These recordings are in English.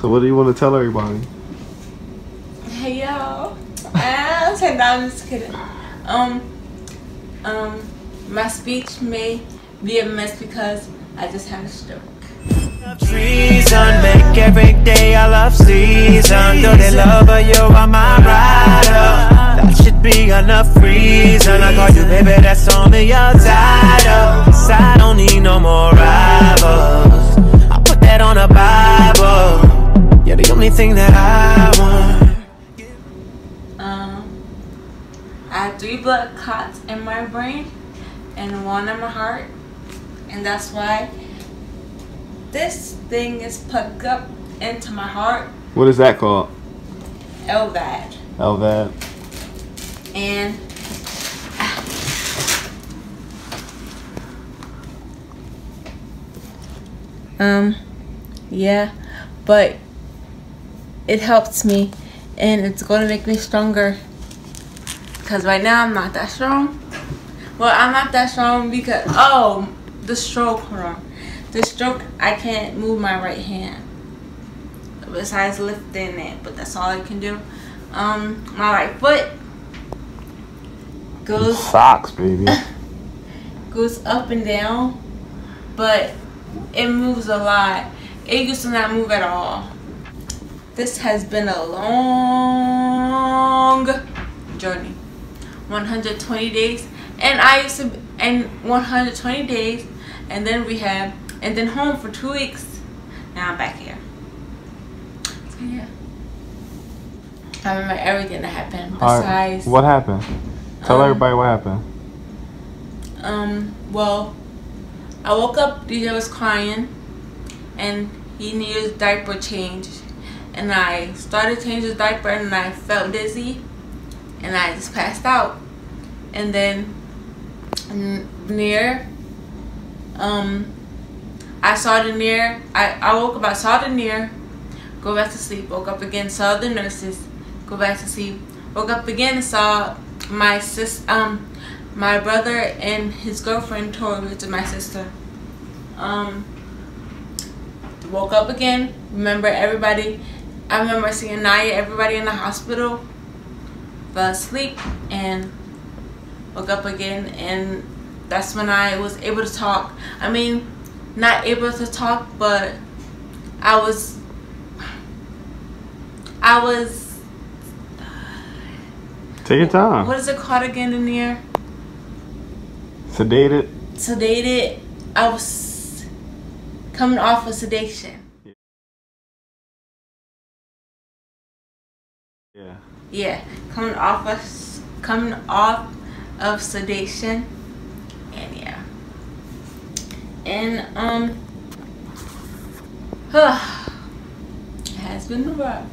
So what do you want to tell everybody? Hey y'all. Ah, okay, no, I'm just kidding. Um, um, my speech may be a mess because I just had a stroke. Treason make every day I love season. Do they love you? I'm my rider. That should be enough reason. I call you baby, that's only your title. Cause I don't need no more rivals. Three blood clots in my brain and one in my heart, and that's why this thing is plugged up into my heart, What is that called? LVAD. LVAD. And um yeah, but it helps me and it's going to make me stronger cuz right now I'm not that strong. Well, I'm not that strong because oh, the stroke, hold on. The stroke I can't move my right hand besides lifting it, but that's all I can do. Um my right foot goes Socks, baby. goes up and down, but it moves a lot. It used to not move at all. This has been a long journey. 120 days, and I used to, and 120 days, and then we rehab, and then home for two weeks. Now I'm back here. So yeah. I remember everything that happened All right, besides. What happened? Tell Um, everybody what happened. Um, well, I woke up, DJ was crying, and he needed his diaper changed. And I started changing his diaper, and I felt dizzy, and I just passed out. And then, near, um, I saw the near, I, I woke up, I saw the near, go back to sleep, woke up again, saw the nurses, go back to sleep, woke up again, and saw my sis, um, my brother and his girlfriend which is my sister. Um, woke up again. Remember everybody. I remember seeing Naya, everybody in the hospital. Fell asleep and woke up again, and that's when I was able to talk. I mean, not able to talk, but I was. I was. Take your time. What is it called again in here? Sedated. sedated. I was coming off of sedation. Yeah. Yeah, coming off of coming off of sedation, and yeah, and um, it has been rough.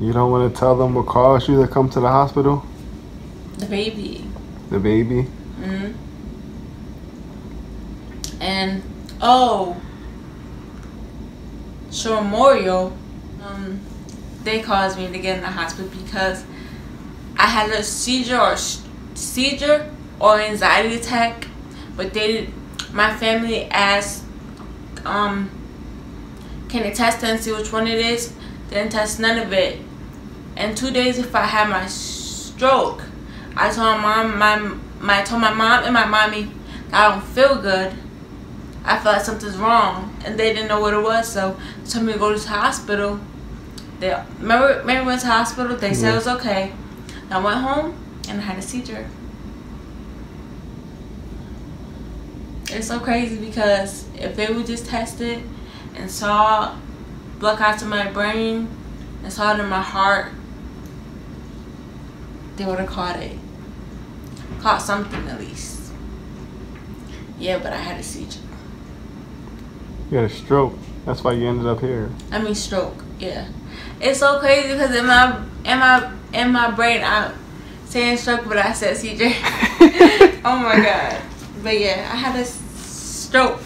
You don't want to tell them what caused you to come to the hospital? The baby. The baby? Mm. And oh, Shore Memorial, um, they caused me to get in the hospital because I had a seizure or seizure or anxiety attack, but they my family asked, um, can they test and see which one it is? They didn't test none of it. And two days if I had my stroke, I told my mom, my, my I told my mom and my mommy I don't feel good. I felt like something's wrong, and they didn't know what it was. So told me to go to the hospital. They remember, remember went to the hospital. They said it was okay. I went home and I had a seizure. It's so crazy because if they would just test it and saw blood clots in my brain and saw it in my heart, they would have caught it. Caught something at least. Yeah, but I had a seizure. You had a stroke. That's why you ended up here. I mean stroke. Yeah, it's so crazy because in my in my in my brain I'm saying stroke, but I said cj oh my god! But yeah, I had a stroke